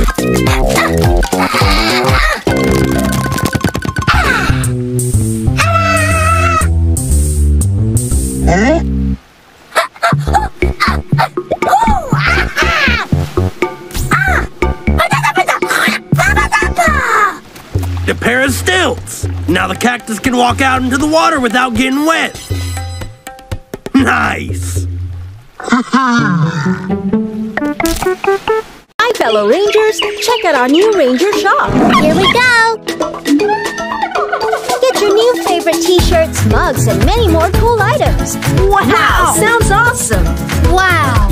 A pair of stilts. Now the cactus can walk out into the water without getting wet. Nice. Hi, fellow Rangers. Check out our new Ranger shop. Here we go. Get your new favorite t-shirts, mugs, and many more cool items. Wow, sounds awesome. Wow.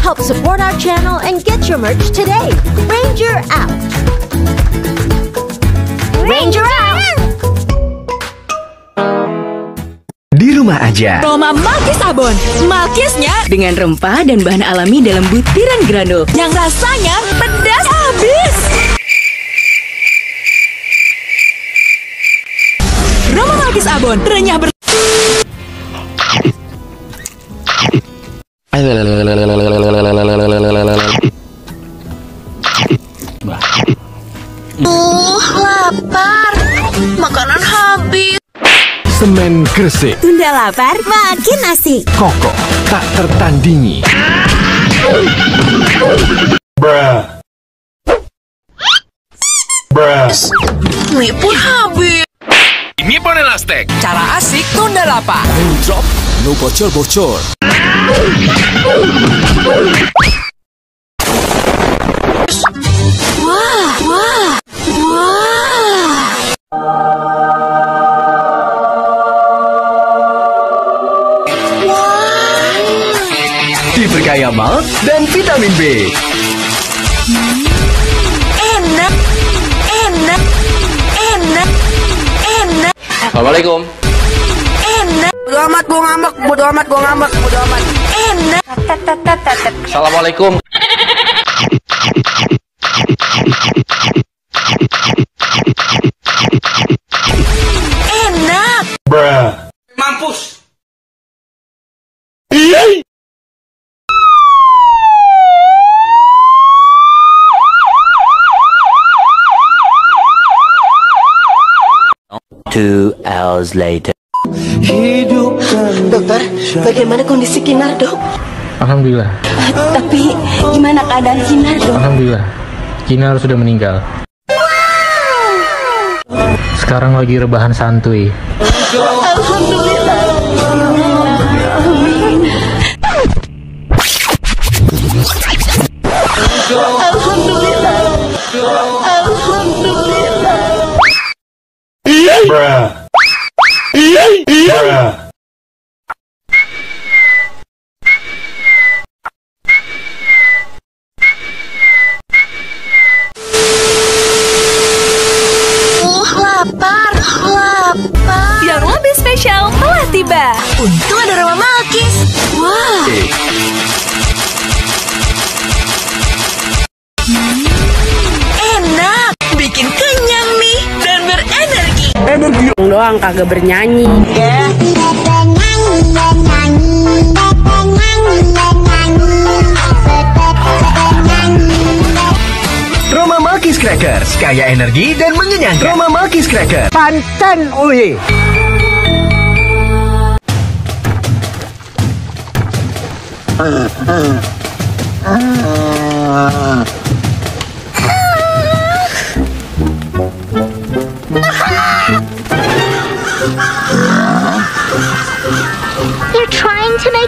Help support our channel and get your merch today. Ranger out. Ranger out. Rumah aja. Roma Malkis Abon. Malkisnya dengan rempah dan bahan alami dalam butiran granul yang rasanya pedas habis. Roma Malkis Abon renyah ber Uh, lapar. Makanan habis. Semen Gresik. Tunda lapar, makin asik. Kokoh. Tak tertandingi. Mie pun habis. Ini Ponelastek. cara asik tunda lapar. Drop, no bocor-bocor. Wah, wah. Diberkaya malt dan vitamin B. Enak, enak, enak, enak, Assalamualaikum. enak. Bodo amat gua ngambek, bodo amat gua ngambek, bodo amat. Enak. Assalamualaikum. Enak. Mampus. Two hours later. Dokter, bagaimana kondisi Kinar, dok? Alhamdulillah, Tapi gimana keadaan Kinar, dok? Alhamdulillah. Kinar sudah meninggal. Sekarang lagi rebahan santuy. Uh, lapar, lapar. Yang lebih spesial telah tiba. Untung ada Roma Malkis. Wah. Doang kagak bernyanyi. Roma Malkis Crackers. Kaya energi dan mengenyangkan. Roma Malkis Crackers. Pantan uye. You're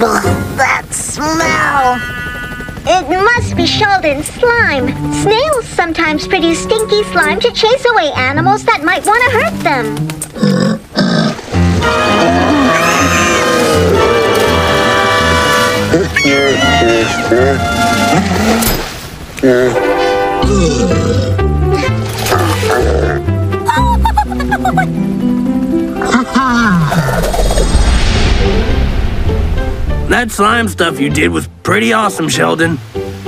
Ugh, that smell. It must be Sheldon's slime. Snails sometimes produce stinky slime to chase away animals that might want to hurt them. That slime stuff you did was pretty awesome, Sheldon.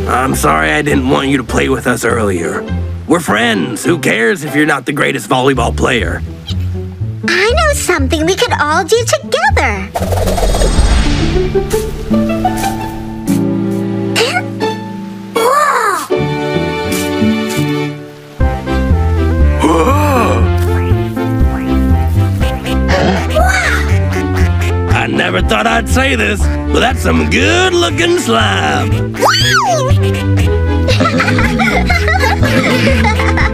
I'm sorry I didn't want you to play with us earlier. We're friends. Who cares if you're not the greatest volleyball player? I know something we could all do together. Never thought I'd say this, but that's some good looking slime.